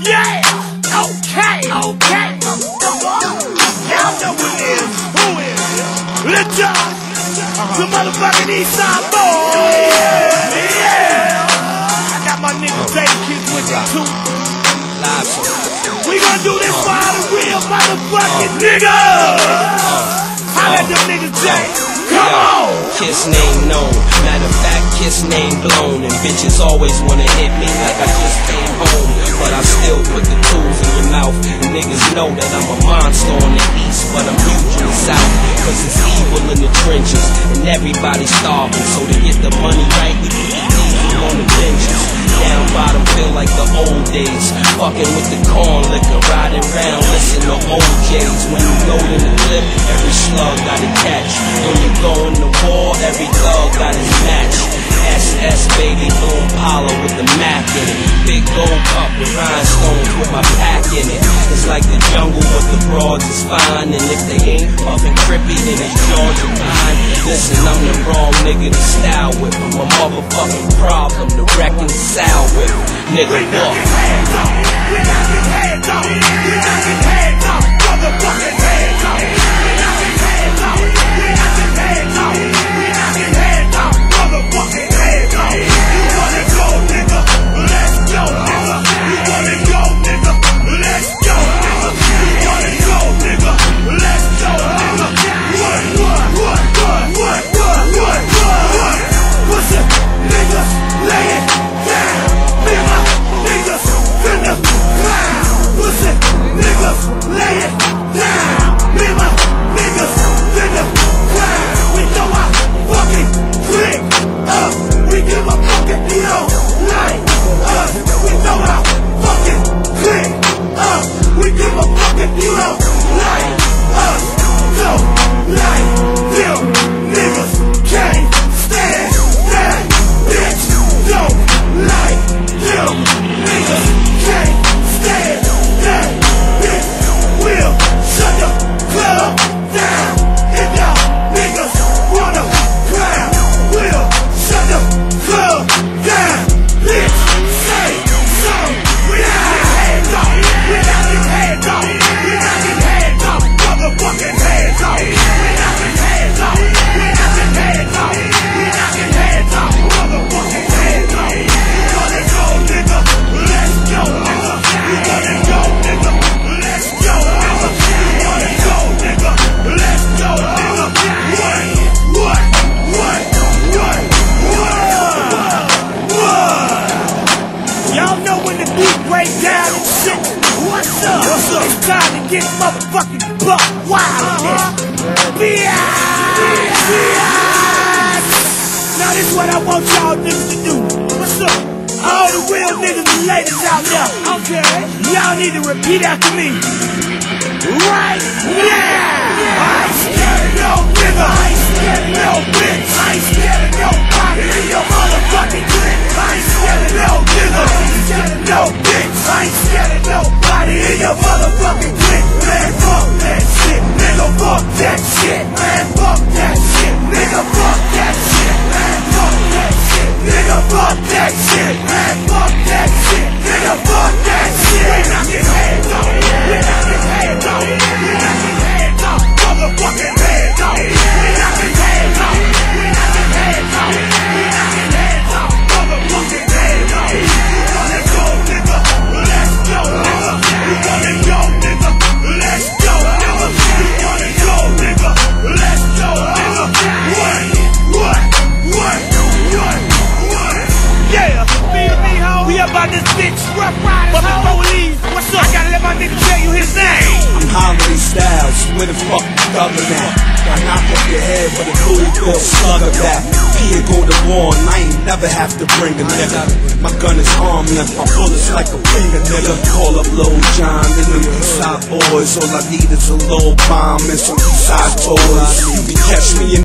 Yeah! Okay! Okay! Y'all know who is. Who is? Let's go! Uh-huh. The motherfucking Eastside boy! Yeah! I got my nigga Dave uh-huh. Kids with me too. We gonna do this for all the real motherfucking uh-huh. niggas! Holla at them niggas, Jay! Come on! Kiss name known. Matter of fact, kiss name blown. And bitches always wanna hit me like I just came home. But I still put the tools in your mouth. And niggas know that I'm a monster on the east, but I'm huge in the south. Cause it's evil in the trenches. And everybody's starving. So to get the money right, we keep diesel on the benches. Down bottom feel like the old days. Fucking with the corn liquor, riding round, listen to old J's. When you go in the clip, every every thug got his match. SS baby blue Impala with the Mac in it. Big gold cup with rhinestones with my pack in it. It's like the jungle, but the broads is fine. And if they ain't puffin' trippy, then it's Georgia pine. Listen, I'm the wrong nigga to style with. I'm a motherfucking problem to reconcile with. Nigga, We look. knocking heads off. We knocking heads off. We up? What's up? It's time to get motherfucking buck wild. Bitch. Now this is what I want y'all niggas to do. What's up? All the real niggas and ladies out there. Okay. Y'all need to repeat after me. Right now. Where the fuck you thuggin' at? I knock off your head with a Louisville slugger back. Here go the war, and I ain't never have to bring a nigga. My gun is harmless, my bullets like a finger, nigga. Call up Lil Jon and them Eastside boys. All I need is a little bomb and some Eastside toys. You can catch me in